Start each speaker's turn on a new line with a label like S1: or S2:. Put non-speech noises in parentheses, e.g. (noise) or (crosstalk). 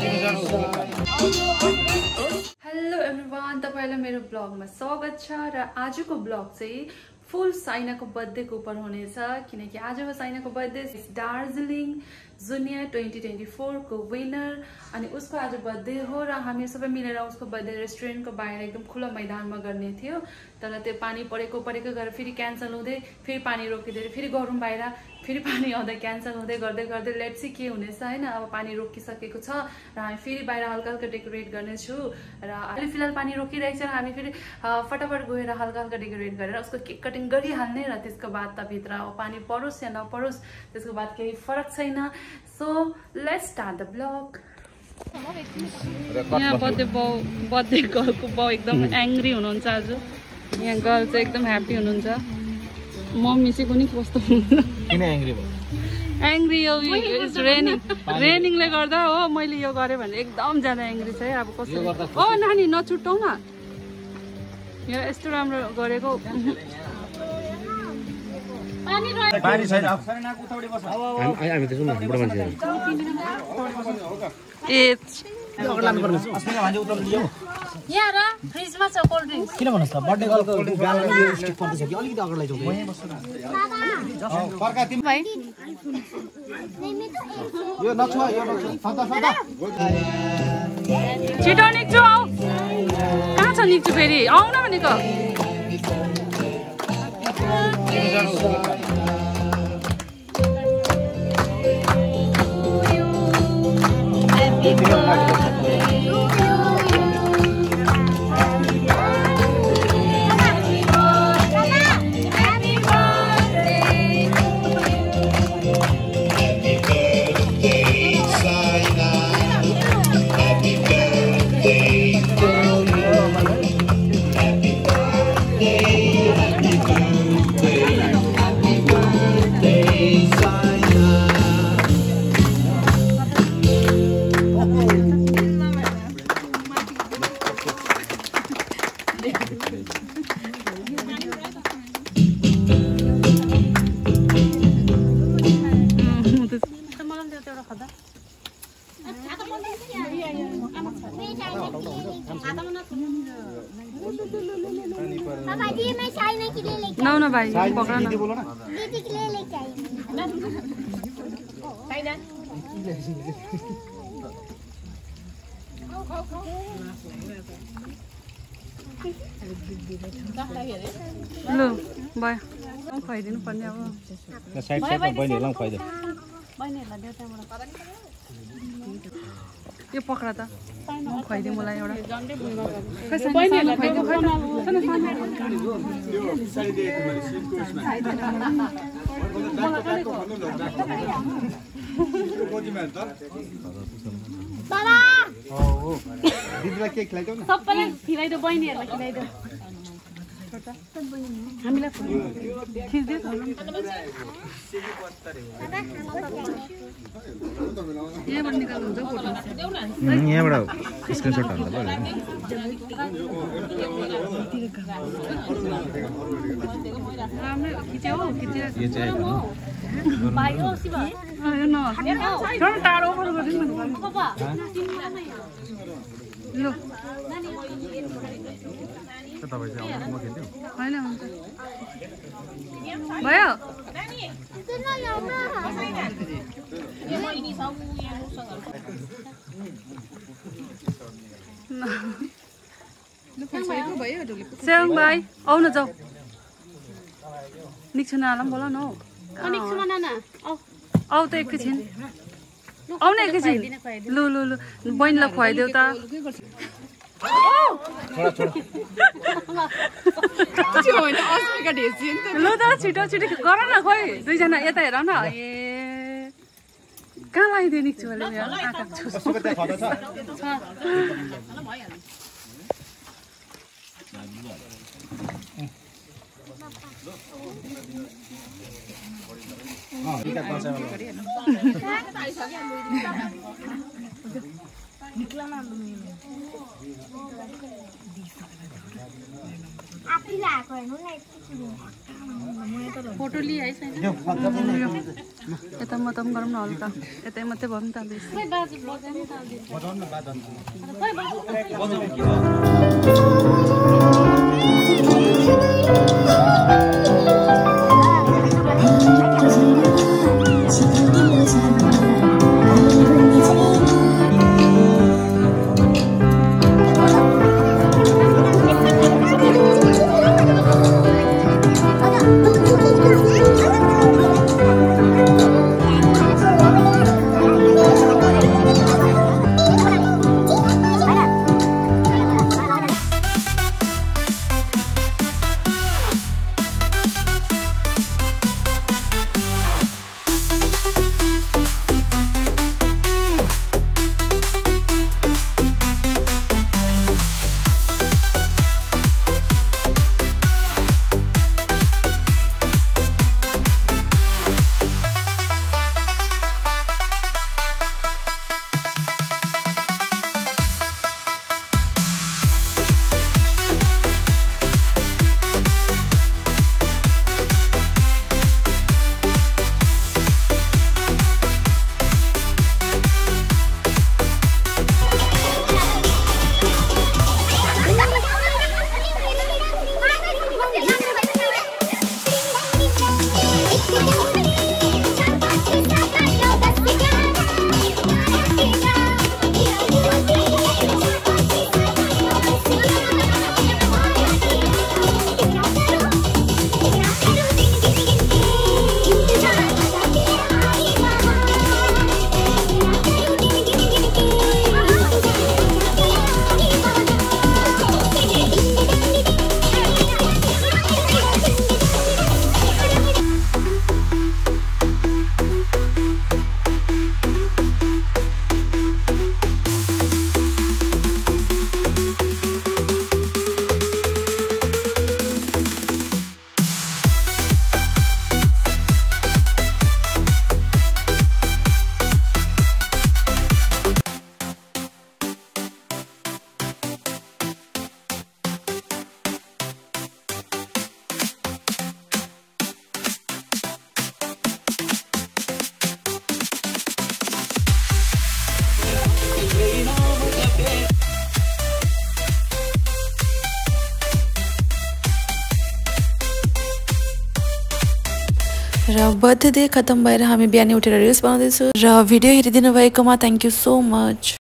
S1: Hello everyone तपाईँलाई मेरो ब्लगमा स्वागत छ र आजको ब्लग चाहिँ फुल साइनाको बर्थडेको उपर हुनेछ किनकि आज हो साइनाको birthday Darjeeling junior twenty twenty फोरको winner अनि उसको आज बर्थडे हो र हामी सबै मिलेर उसको बर्थडे रेस्टुरेन्टको बाहिर एकदम खुला मैदानमा गर्ने थियो। तर त्यो पानी परेको परेको गरेर फेरि क्यान्सल हुँदै फेरि पानी रोकिदिएर फेरि गरौँ बाहिर। फेरि पानी आउँदा क्यान्सल हुँदै गर्दै गर्दै लेट चाहिँ के हुनेछ होइन? अब पानी रोकिसकेको छ र हामी फेरि बाहिर हल्का हल्का डेकोरेट गर्नेछु र अहिले फिलहाल पानी रोकिरहेको छ हामी फेरि फटाफट गएर हल्का हल्का डेकोरेट गरेर उसको केक कटिङ गरिहाल्ने र त्यसको बाद त भित्र अब पानी परोस् या नपरोस् त्यसको बाद केही फरक छैन। So let's start the blog यहाँ बर्थडे बाउ बर्थडे गर्लको बाउ एकदम एङ्ग्री हुनुहुन्छ आज। यहाँ गर्ल चाहिँ एकदम ह्याप्पी हुनुहुन्छ। मम्मी चाहिँ कुनै कस्तो
S2: किन एङ्ग्री भयो?
S1: एङ्ग्री यो इट्स रेनिङ रेनिङले गर्दा हो मैले यो गरेँ भने एकदम ज्यादा एङ्ग्री छ है अब कस्तो ओ नानी नछुट्टाउ न। यो यस्तो राम्रो गरेको।
S2: पानी छैन।
S3: हामी त सुन्नु बुढो मान्छेहरू
S1: ए
S4: यहाँ र फ्रिजमा छ कोल्ड ड्रिङ्क्स।
S2: किन भन्नुहोस् त? बर्थडे गर्लको गालामा यो स्टिक पर्दैछ कि? अलिकति अगाडि लैजाउँ।
S4: भाइ।
S2: यो
S1: छिटो निक्छु आऊ। कहाँ छ निक्छु फेरि? आऊ न भनेको नौ न भाइ पक्र न
S4: के लिए लेके आई
S1: लु भयो खुवाइदिनु पर्ने अब।
S2: साइड साइडमा बहिनीहरूलाई खुवाइदियो
S1: यो पक्रा त। खुवाइदिउँ मलाई एउटा। (laughs)
S2: दिदीलाई के खिलाइदेऊ न।
S4: सबैलाई खिलाइदो बहिनीहरूलाई खिलाइदो
S1: हामीलाई यहाँबाट
S3: स्क्रिनसट हाल्दा भयो
S1: राम्रै खिच्यो हौ खिचिरहेको
S3: यो चाहिँ आइफोन
S4: भाइ ओ शिव
S1: अँ, यो न छोड न, टाढो ओभर गरिदिनु न
S4: पापा
S1: लु
S3: तपाईँ चाहिँ आउनु म खेल्थ्यो
S1: होइन हुन्छ। भयो? सेवङ भाइ आउन जाऊ। निक्छु नाला पनि बोला न हौ।
S4: न
S1: आऊ। त एकैछिन। आउ न एकैछिन। लु लु लु। बहिनीलाई खुवाइदेऊ त। लु त छिटो छिटो गर न खोइ। दुईजना यता हेर न। ए कहाँ लगाइदियो निक्छु मैले मेरो
S2: फोटो लिए है छैन
S5: यता म त पनि गरौँ न हल्का यतै मात्रै नि त बेसी र बर्थडे खत्तम भएर हामी बिहानै उठेर रिल्स बनाउँदैछु र भिडियो हेरिदिनु भएकोमा थ्याङ्क यू सो मच